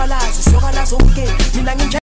sera là, ce sera là son week-end.